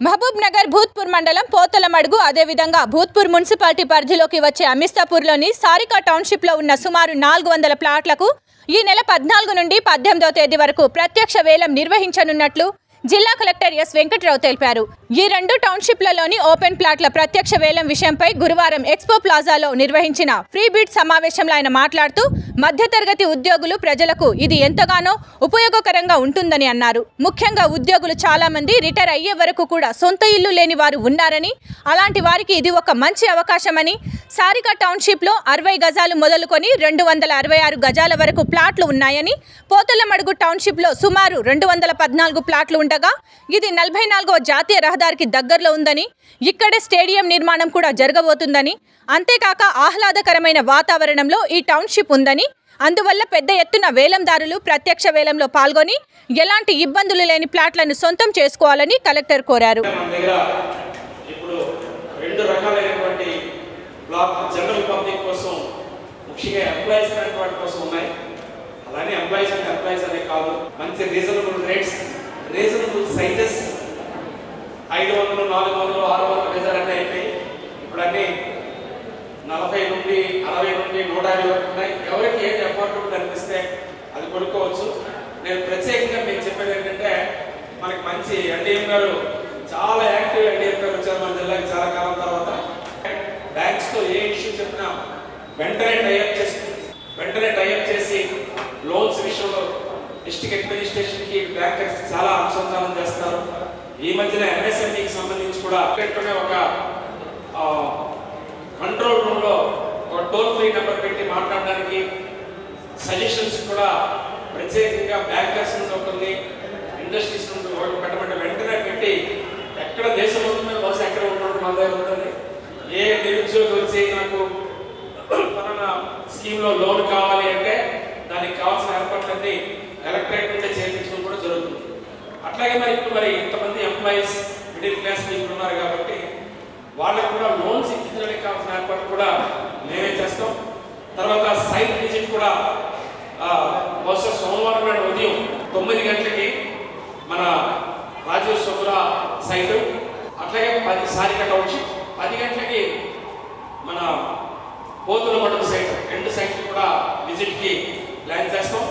మహబూబ్ నగర్ భూత్పూర్ మండలం పోతలమడుగు. అదేవిధంగా భూత్పూర్ మున్సిపాలిటీ పరిధిలోకి వచ్చే అమిస్తాపూర్లోని సారికా టౌన్షిప్లో ఉన్న సుమారు నాలుగు వందల ప్లాట్లకు ఈ నెల పద్నాలుగు నుండి పద్దెనిమిదవ తేదీ వరకు ప్రత్యక్ష వేలం నిర్వహించనున్నట్లు జిల్లా కలెక్టర్ ఎస్ వెంకట్రావు తెలిపారు. ఈ రెండు టౌన్షిప్లలోని ఓపెన్ ప్లాట్ల ప్రత్యక్ష వేలం విషయంపై గురువారం ఎక్స్పో ప్లాజాలో నిర్వహించిన ఫ్రీ బీట్ సమావేశంలో ఆయన మాట్లాడుతూ మధ్యతరగతి ఉద్యోగులు ప్రజలకు ఇది ఎంతగానో ఉపయోగకరంగా ఉంటుందని అన్నారు. ముఖ్యంగా ఉద్యోగులు చాలా మంది రిటైర్ అయ్యే వరకు కూడా సొంత ఇల్లు లేని వారు ఉన్నారని అలాంటి వారికి ఇది ఒక మంచి అవకాశమని సారిక టౌన్షిప్లో అరవై గజాలు మొదలుకొని రెండు వందల అరవై ఆరు గజాల వరకు ప్లాట్లు ఉన్నాయని పోతలమడుగు టౌన్షిప్లో సుమారు రెండు వందల పద్నాలుగు ప్లాట్లు ఉండగా ఇది నలభై నాలుగవ జాతీయ రహదారికి దగ్గరలో ఉందని ఇక్కడే స్టేడియం నిర్మాణం కూడా జరగబోతుందని అంతేకాక ఆహ్లాదకరమైన వాతావరణంలో ఈ టౌన్షిప్ ఉందని అందువల్ల పెద్ద ఎత్తున వేలందారులు ప్రత్యక్ష వేలంలో పాల్గొని ఎలాంటి ఇబ్బందులు లేని ప్లాట్లను సొంతం చేసుకోవాలని కలెక్టర్ కోరారు. అలానే ఎంప్లాయీస్ అంటే ఎంప్లాయీస్ అనే కాదు మంచి రీజనబుల్ రేట్స్ రీజనబుల్ సైజెస్ ఐదు వందలు నాలుగు వందలు ఆరు వందల గజాలు అన్నీ అయిపోయి ఇప్పుడు అన్నీ నలభై నుండి అరవై నుండి నూట యాభై వరకు ఉన్నాయి ఎవరికి ఏది అఫోర్డబుల్ అది కొనుక్కోవచ్చు. నేను ప్రత్యేకంగా మీకు చెప్పేది ఏంటంటే మనకి మంచి ఎన్డీఎం గారు చాలా యాక్టివ్ ఎన్డీఎం గారు వచ్చారు మన జిల్లాకి చాలా కాలం తర్వాత. బ్యాంక్స్తో ఏ ఇష్యూ చెప్పినా వెంటనే టైఅప్ చేసి వెంటనే టైఅప్ చేసి లోన్స్ విషయంలో డిస్ట్రిక్ట్ అడ్మినిస్ట్రేషన్కి బ్యాంకర్స్ చాలా అనుసంధానం చేస్తారు ఈ మధ్యన ఎంఎస్ఎంఈకి సంబంధించి కూడా ఒక ఇండస్ట్రీస్ కూడా ప్రత్యేకంగా బ్యాంకర్స్ నుండి ఒకరిని ఇండస్ట్రీస్ నుండి ఒకటి పెట్టమంటే వెంటనే పెట్టి ఎక్కడ దేశం ఉంటుందో బహుశా ఎక్కడ ఉన్నట్టు మన దగ్గర ఉంటుంది ఏ నిరుద్యోగి వచ్చి నాకు పలానా స్కీమ్లో లోన్ కావాలి అంటే దానికి కావాల్సిన ఏర్పాట్లన్నీ కలెక్టరేట్ నుండి చేయించడం కూడా జరుగుతుంది. అట్లాగే మరి ఇప్పుడు మరి ఇంతమంది ఎంప్లాయీస్ మిడిల్ క్లాస్ పీపుల్ ఉన్నారు కాబట్టి వాళ్ళకు కూడా లోన్స్ ఇప్పించడానికి కావాల్సిన ఏర్పాటు కూడా మేమే చేస్తాం. తర్వాత సైట్ విజిట్ కూడా బహుశా సోమవారం నాడు ఉదయం తొమ్మిది గంటలకి మన రాజీవ్ సుబ్రా సైట్ అట్లాగే పది సారికట వచ్చి పది గంటలకి మన పోతుల మడుగు సైట్ రెండు సైట్లు కూడా విజిట్కి ప్లాన్ చేస్తాం.